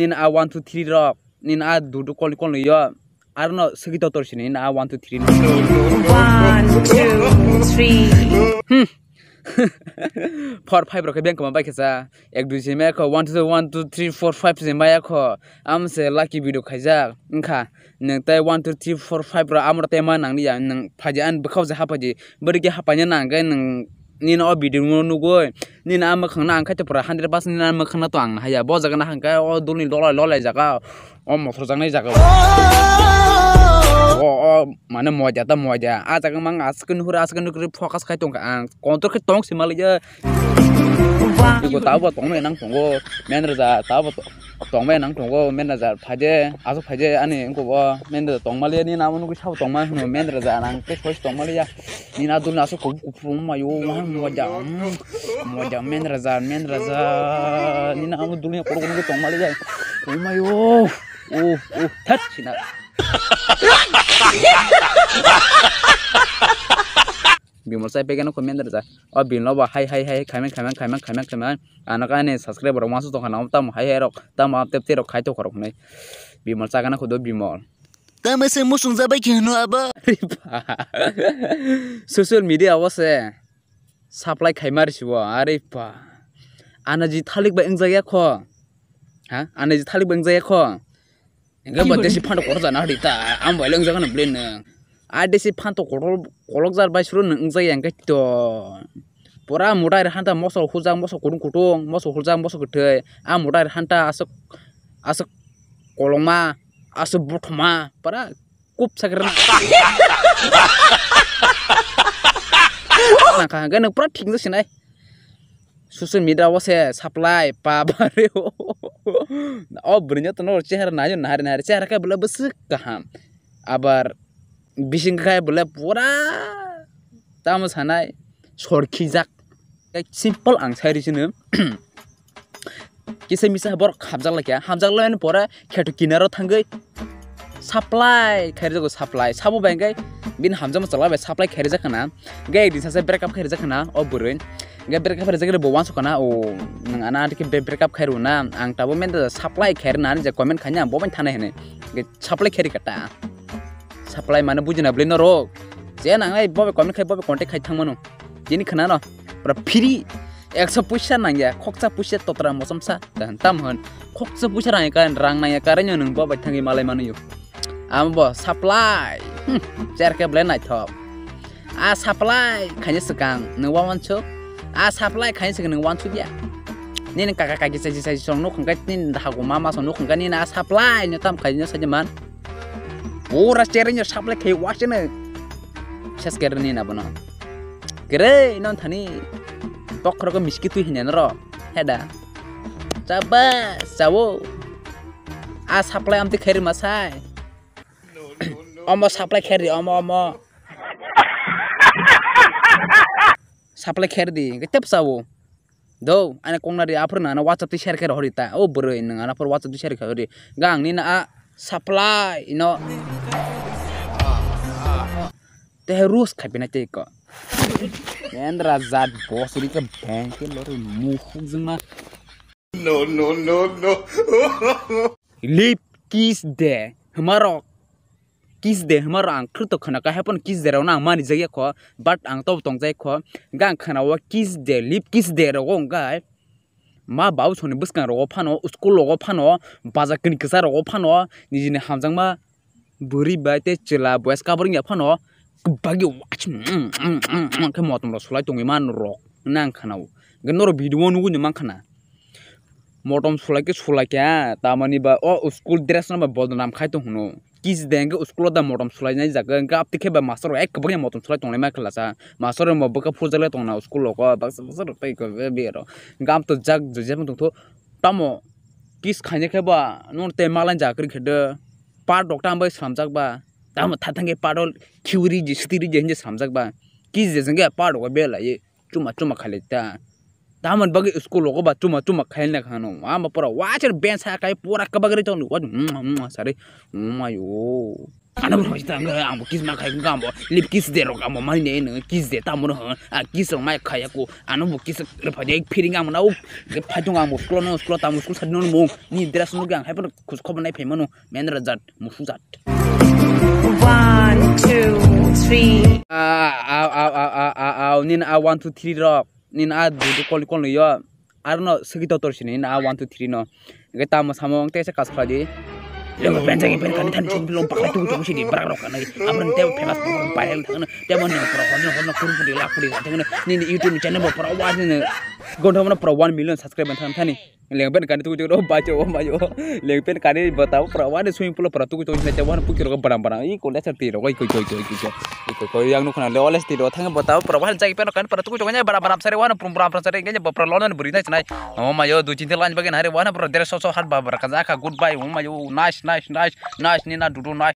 nin a 1 2 3 rok nin a du du kol kol yo ar no segi to tor sini nin a 1 2 3 One, two, three. four five rok beng kama baikasa ek du jeme ko 1 2 1 2 3 4 5 jema ya ko am se lucky video khaija ngkha nang tai 1 2 3 4 5 ro amra te ma nang ni ya nang nina o bidding mo nugoi nina ama khang na angkhai te pura 100 pas nina ama khang na to ang haya bo jaga na hangka o dulni lola lola jaga o motor jang nei jaga o o mane moja ta moja a jaga mang askin hura askin nugri focus khai tong ang kontor khai tong simali ya ko tahu bo tong nei nang tong go men ra ta bo tong tongmai nang tonggo menda jar phaje aso phaje ani engko bo menda tongmali ni na munu kuchao tongma no menda jar nang pe khosh tongmali ya ni na dul na so ko kupung ma yo wa mo ja mo ja menda jar menda jar ni na mu dul ni ko ko tongmali ya o ma yo o o tat china jumur sai pegano komen dar ja o bin lo ba hai hai hai khaiman khaiman khaiman khaiman khaiman ana ka ne subscriber ma su to khana tam hai hai rok tam ap tep te rok khai to khorok nei bimol sa kana khodo bimol তাই সে মুসুং যাবে কি হনো আবা social media অবশ্যই সাপ্লাই খাই মারিসব আরে পা আনা জি থালিক বা এংজাইয়া খ হ্যাঁ আনা জি থালিক বা এংজাইয়া খ এঙ্গা বাদেশি ফান্ড করা জানা হরি তা আম বাইলে এংজাগানো ব্লেন adesi si panto kolok jar bai suruh nengzai yang ke pura muda hanta moso hujang moso kurung kurung moso hujang moso gede a muda hanta asuk asuk kolongma asuk butma para kup sakren nah kagak nek pura ting sih sinai susun mida wase supply pabare oh bernyata nol ceher nayo nahari nahari ceher kayak bela besek kaham abar बिसिनिखौ बोले फुरा दा मोसानाय सरखीजा सिम्पल आं सायरिसिनो किसे मिसा बर हाबजालाखिया हाबजालायनो किनारो खेटु सप्लाई थांगै साप्लाय। सप्लाई सब बैंक बायगाय बिन हामजा मोसालाबाय खेर खारिजाखाना गए दिन ब्रेकअप खेर खारिजाखाना अ, बोरै? गे ब्रेकआप खारिजागोन बवान सखाना। ओ नोंआना आथिखे ब्रेकआप खारुना आं ताबो मेन साप्लाय खारिना जे कमेन्ट खानिया बबाइन थानाय हेने। गे ang tabo men supply khairi na je comment khanya bo ben thana hene gai supply khairi kata supply mane bujina blino ro je nang ai bo comment khai bo contact khai thangmano jini khana no pra free একশো পয়সা নাঙ্গিয়া খকসা পয়সা ততরা মসমসা দান তাম হন খকসা পয়সা রাঙা কারণ রাং নাঙ্গিয়া কারণ নং বাবাই থাঙ্গি মালাই মানুyo am bo supply cher ke blai nai thop a supply khanya sekang no wa wan chu a supply khanya sekang no wan chu ya ni ni kaka kaki sai sai song no khangka ni ha go mama song no khangka ni na supply no tam khanya sa jaman ora cher Ora cerinya sampai kayak wasnya. Saya sekarang ini apa nih? Kira ini nanti nih tokor ke miski tuh hanya nero. Heda, coba. As sampai amti kiri masai. Omo sampai kiri, omo omo. Sampai kiri di, ketep cawo. Do, ane kong nari apa nih? Ane WhatsApp tuh share kiri. Oh bro, ini ane apa WhatsApp tuh share kiri. Gang, ini nih supply you know तेहे रोज खपे ना ते का मेरा जात बॉस री बैंक के लोर मुख जुमा no no no no lip kiss दे हमारा किस दे हमारा आं खृत खना का हेपन किस दे रवना मानि जाय खो बट आं तब तंग जाय खो गां खना किस दे लिप किस दे रगो गाय मा बाउ छोने बसकां रगो फानो उसको लगो फानो बाजा किन किसा रगो फानो निजिने हामजंग मा बुरी बातें चला बयस काबरिंग फानो bagi watch. Ke mo tom sulai tongi man rok. Nang khanao gnor video nu ni man khana मोटम सुला के सुला क्या तामानी बा ओ स्कूल ड्रेस ना बद नाम खाई तो हुनो किस देंगे स्कूल दा मोटम सुला नहीं जाके इनका आप तिखे बा मास्टर एक कबगे मोटम सुला तोने में खलासा मास्टर मब का फुल जले तोना स्कूल को बस बस रुपए को बेरो गाम तो जग जजे में तो तमो किस खाने के बा नोन ते जाकर खेद पार डॉक्टर हम बे बा tama thatang parol khiuri ji sitiri je hinje samjak ba ki je jenge par go bela ye बगे स्कूल लोग बा चुमा चुमा खेलने खानो वहाँ पर पूरा वाचर बेंच पूरा कबग रही सारे मायो किस लिप किस दे किस दे किस को आनो किस खबर नहीं फेमनो मेन जाट मूसू जाट One, two, three. a a a a a a a nin a one two three rok nin a du du kol kol yo ar no segito torsi nin a one two three no ke tamu samong te se kas khadi Lengo pensa ke pen kani tan chin belum pakai tu tu sini berak rok kan abang te famous pun viral tangan te mon ne pro kon kon kurun pudi lak pudi tangan ni ni youtube channel bo pro wa ni gonda mana 1 million subscriber tan thani lengo pen kani tu tu bajo bajo lengo pen kani batao pro wa ni swimming pool pro tu tu ne te wan pukir ko barang barang i ko le ser tiro ko ko ko ko ko ko yang nu kana le oles tiro thang batao pro wa jai pen kan pro tu tu nya barang barang sare wan prum pram sare nge bo pro lon buri nai snai oh mayo du cinta lan bagian hari wan pro dere so so hat ba baraka goodbye oh mayo. Nice nice nice nice ni na dudu nice